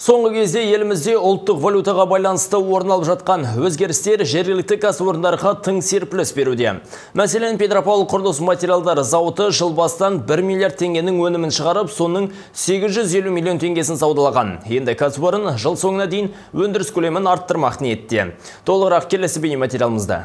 Соңғы кезде елімізде ұлттық валютаға байланысты орын алып жатқан өзгерістер жергілікті кәсіпорындарға тың серпіліс беруде. Мәселен, Петропавл құрылыс материалдар зауыты жыл бастан 1 миллиард теңгенің өнімін шығарып, соның 850 миллион теңгесін саудалаған. Енді кәсіпорын жыл соңына дейін өндіріс көлемін арттырмақ ниетте. Толығырақ келесі бейне материалымызда.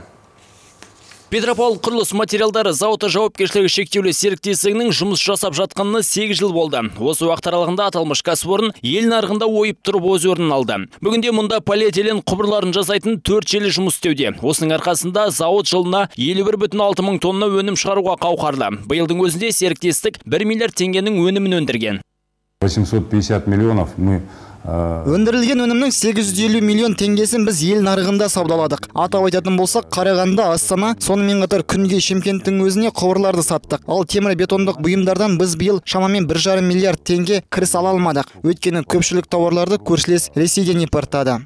Петропавл құрылыс материалдары зауыты жауапкершілігі шектеулі серіктестігінің жұмыс жасап жатқанына 8 жыл болды. Осы уақыт аралығында аталмыш кәсіпорын ел нарығында ойып тұрып өз орнын алды. Бүгінде мұнда полиэтилен құбырларын жасайтын 4 желі жұмыс істеуде. Осының арқасында зауыт жылына 51,6 мың тонна өнім шығаруға қауқарлы. Биылдың өзінде серіктестік 1 миллиард теңгенің өнімін өндірген. 850 миллионов мы өндірілген өнімнің 850 миллион теңгесін біз ел нарығында саудаладық. Атап айтатын болсақ қарағанды астана сонымен қатар күнге шымкенттің өзіне құбырларды саттық. Ал темір бетондық бұйымдардан біз биыл шамамен бір жарым миллиард теңге кіріс ала алмадық. Өйткені көпшілік тауарларды көршілес ресейден импорттады.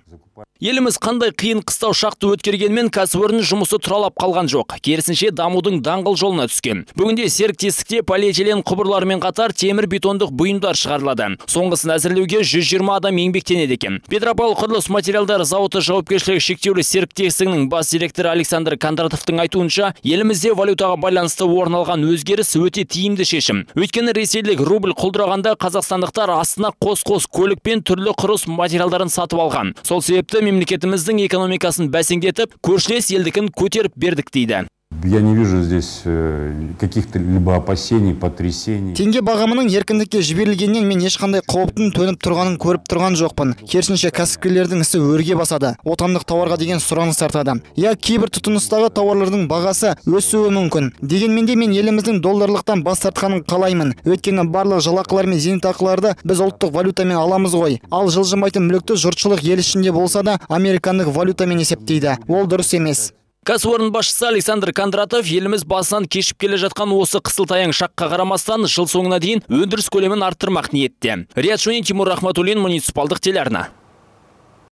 Еліміз қандай қиын қыстау шақты өткергенмен кәсіпорын жұмысы тұралап қалған жоқ. Керісінше дамудың даңғыл жолына түскен. Бүгінде серіктестікте полиэтилен құбырларымен қатар темір бетондық бұйымдар шығарылады. Соңғысын әзірлеуге 120 адам еңбектенеді екен. Петропавл құрылыс материалдар зауыты жауапкершілігі шектеулі серіктестігінің бас директоры Александр Кондратовтың айтуынша, елімізде валютаға байланысты орын алған өзгеріс өте тиімді шешім. Өйткені ресейлік рубль құлдырағанда қазақстандықтар астына қос-қос көлік пен түрлі құрылыс материалдарын сатып алған. Сол себепті мемлекетіміздің экономикасын бәсеңдетіп көршілес елдікін көтеріп бердік дейді. Я не вижу здесь э, каких-то либо опасений потрясений. Теңге бағамының еркіндікке жіберілгеннен мен ешқандай қауіптің төніп тұрғанын көріп тұрған жоқпын. Керісінше кәсіпкерлердің ісі өрге басады. Отандық тауарға деген сұраныс артады. Иә кейбір тұтыныстағы тауарлардың бағасы өсуі мүмкін. Дегенмен де мен еліміздің долларлықтан бас тартқанын қалаймын. Өйткені барлық жалақылар мен зейнетақыларды біз ұлттық валютамен аламыз ғой. Ал жылжымайтын мүлікті жұртшылық ел ішінде болса да американдық валютамен есептейді. Ол дұрыс емес. Кәсіпорын басшысы Александр Кондратов еліміз басынан кешіп келе жатқан осы қысылтаяң шаққа қарамастан жыл соңына дейін өндіріс көлемін арттырмақ ниетте. Риат Шонин, Тимур Рахматуллин, муниципалдық телеарна.